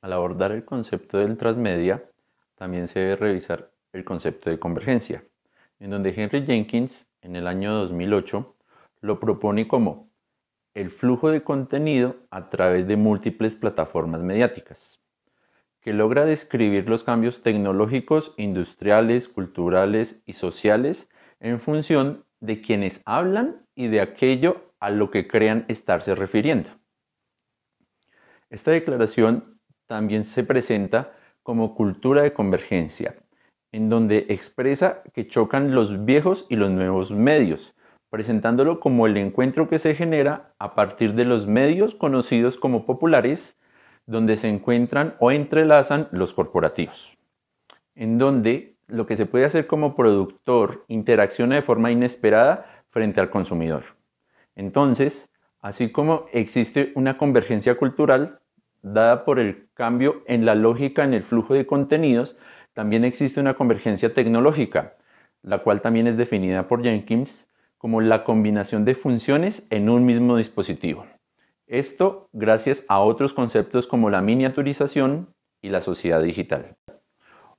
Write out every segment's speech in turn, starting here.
al abordar el concepto del transmedia, también se debe revisar el concepto de convergencia, en donde Henry Jenkins en el año 2008 lo propone como el flujo de contenido a través de múltiples plataformas mediáticas, que logra describir los cambios tecnológicos, industriales, culturales y sociales en función de quienes hablan y de aquello a lo que crean estarse refiriendo. Esta declaración también se presenta como cultura de convergencia, en donde expresa que chocan los viejos y los nuevos medios, presentándolo como el encuentro que se genera a partir de los medios conocidos como populares, donde se encuentran o entrelazan los corporativos, en donde lo que se puede hacer como productor interacciona de forma inesperada frente al consumidor. Entonces, así como existe una convergencia cultural dada por el cambio en la lógica en el flujo de contenidos, también existe una convergencia tecnológica, la cual también es definida por Jenkins como la combinación de funciones en un mismo dispositivo. Esto gracias a otros conceptos como la miniaturización y la sociedad digital.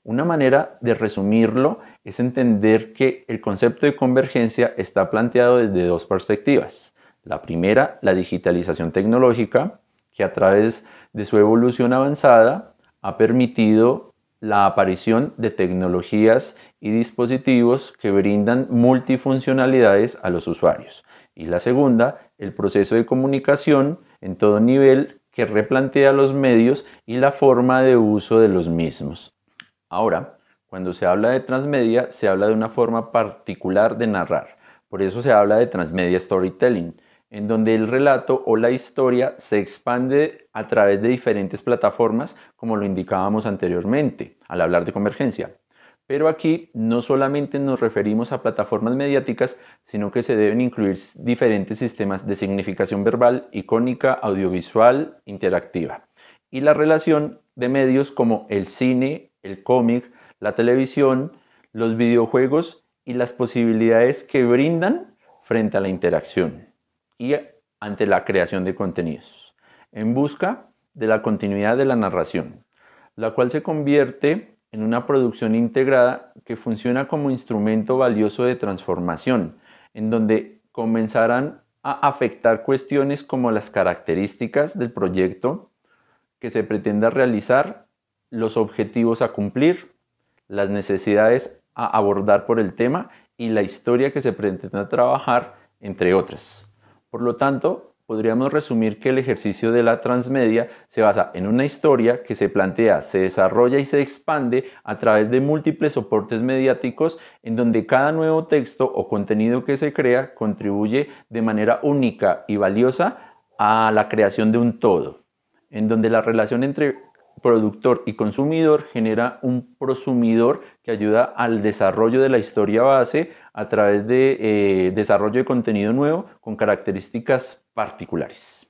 Una manera de resumirlo es entender que el concepto de convergencia está planteado desde dos perspectivas. La primera, la digitalización tecnológica, que a través de su evolución avanzada ha permitido la aparición de tecnologías y dispositivos que brindan multifuncionalidades a los usuarios. Y la segunda, el proceso de comunicación en todo nivel que replantea los medios y la forma de uso de los mismos. Ahora, cuando se habla de transmedia, se habla de una forma particular de narrar. Por eso se habla de transmedia storytelling, en donde el relato o la historia se expande a través de diferentes plataformas, como lo indicábamos anteriormente al hablar de convergencia. Pero aquí no solamente nos referimos a plataformas mediáticas, sino que se deben incluir diferentes sistemas de significación verbal, icónica, audiovisual, interactiva. Y la relación de medios como el cine, el cómic, la televisión, los videojuegos y las posibilidades que brindan frente a la interacción y ante la creación de contenidos, en busca de la continuidad de la narración, la cual se convierte en una producción integrada que funciona como instrumento valioso de transformación, en donde comenzarán a afectar cuestiones como las características del proyecto que se pretenda realizar, los objetivos a cumplir, las necesidades a abordar por el tema y la historia que se pretenda trabajar, entre otras. Por lo tanto, podríamos resumir que el ejercicio de la transmedia se basa en una historia que se plantea, se desarrolla y se expande a través de múltiples soportes mediáticos en donde cada nuevo texto o contenido que se crea contribuye de manera única y valiosa a la creación de un todo, en donde la relación entre productor y consumidor genera un prosumidor que ayuda al desarrollo de la historia base a través de eh, desarrollo de contenido nuevo con características particulares.